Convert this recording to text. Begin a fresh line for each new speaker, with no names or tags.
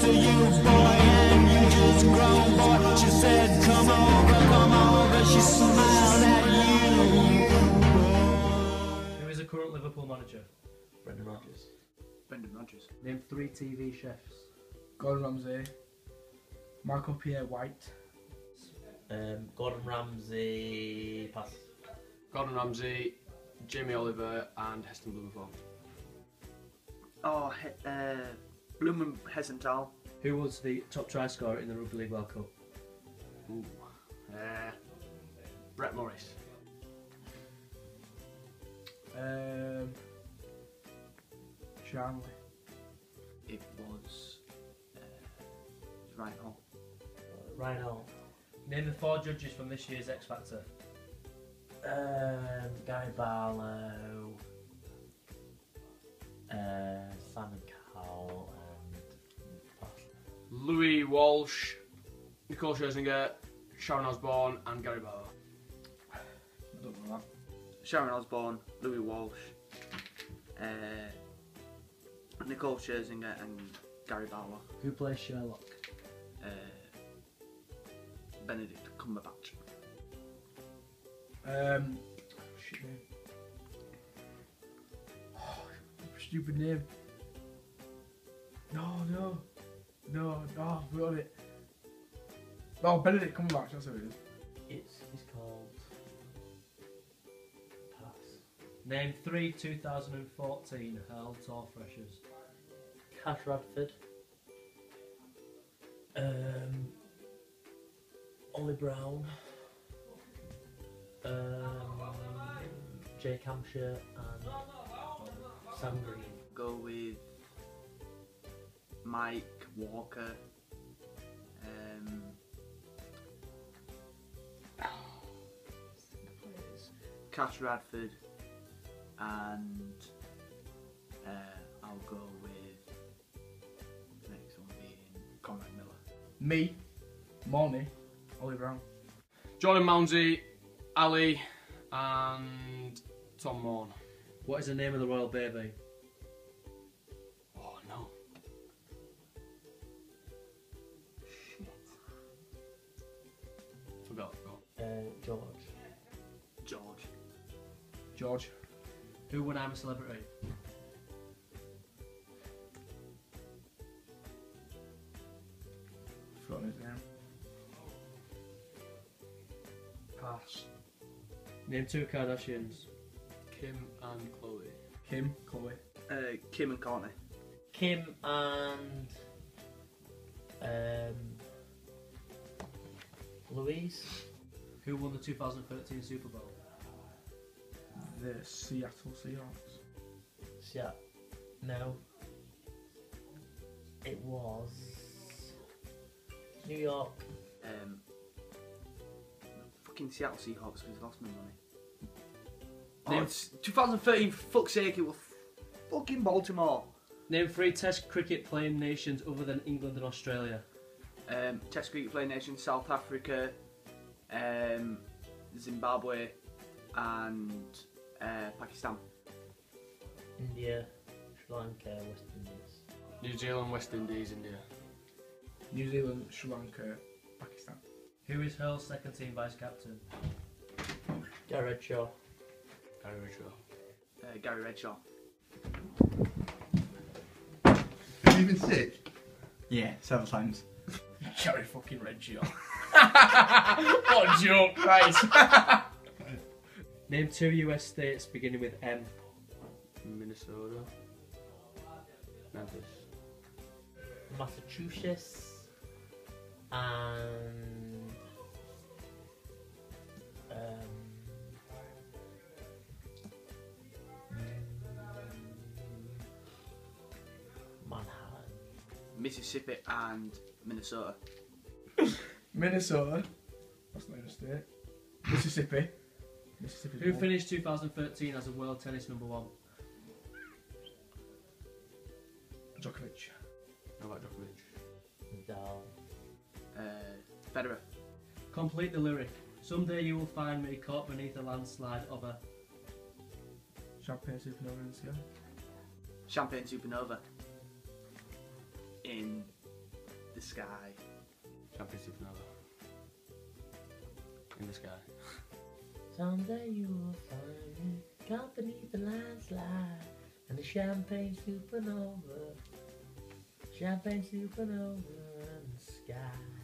to you, boy, and you just grown, boy. She said, come over, come over. She smiled at you.
Who is the current Liverpool manager?
Brendan Rodgers.
Brendan Rodgers.
Name three TV chefs.
Gordon Ramsay, Michael Pierre White.
Um, Gordon Ramsay, pass.
Gordon Ramsay, Jamie Oliver, and Heston Blumenthal.
Oh, uh, Blumen Hesenthal.
Who was the top try scorer in the Rugby League World Cup?
Ooh. Uh, Brett Morris.
Um, Charlie.
It was uh, Ryan Hall.
Ryan Hall.
Name the four judges from this year's X Factor.
Um, Gary Barlow.
Louis Walsh, Nicole Scherzinger, Sharon Osbourne, and Gary Barlow. I
don't know
Sharon Osbourne, Louis Walsh, uh, Nicole Scherzinger, and Gary Barlow.
Who plays Sherlock?
Uh, Benedict Cumberbatch.
Um, shit name. Oh, stupid name. No, no, no, no, we got it. Oh, Benedict Cumberbatch, that's who it is.
It's, it's called. Pass.
Name three 2014 Hurl Tour freshers.
Cash Radford. Um, Ollie Brown. Um, Jake Hampshire and Sam Green.
Go with Mike Walker. Um, Cash Radford, and uh, I'll go with the next one being Conrad Miller.
Me, Morney, Ollie Brown.
Jordan Mounsey, Ali, and Tom Morn.
What is the name of the royal baby?
Forgot. forgot.
Uh, George.
George.
George.
Who won I'm a Celebrity?
Forgotten his name.
Pass.
Name two Kardashians.
Kim and Khloé.
Kim, Khloé.
Uh, Kim and Kourtney.
Kim and. Louise.
Who won the 2013 Super Bowl?
The Seattle Seahawks.
Yeah. No. It was. New York.
Um, fucking Seattle Seahawks because lost my money. Oh, Name- it's 2013, for fuck's sake, it was fucking Baltimore.
Name three Test cricket playing nations other than England and Australia.
Um, Test cricket playing nation, South Africa, um, Zimbabwe, and uh, Pakistan.
India. Sri Lanka. West Indies.
New Zealand, West Indies, India.
New Zealand, Sri Lanka, Pakistan.
Who is Hurl's second team vice captain?
Gary Redshaw.
Gary Redshaw.
Uh, Gary Redshaw. Are you
even sick? Yeah, several times.
Gary fucking Reggio. what a joke, Christ.
Name two US states beginning with M.
Minnesota. Memphis.
Massachusetts. And.
Mississippi and Minnesota.
Minnesota. That's not even a state. Mississippi. Mississippi. Who
finished 2013 as a world tennis number one?
Djokovic.
Novak Djokovic.
Nadal.
Uh, Federer.
Complete the lyric. Someday you will find me caught beneath a landslide of a.
Champagne supernova in the sky.
Champagne Supernova. In the sky.
Champion Supernova. In the sky.
Someday you will find me Caught beneath the landslide and the champagne supernova. Champagne supernova in the sky.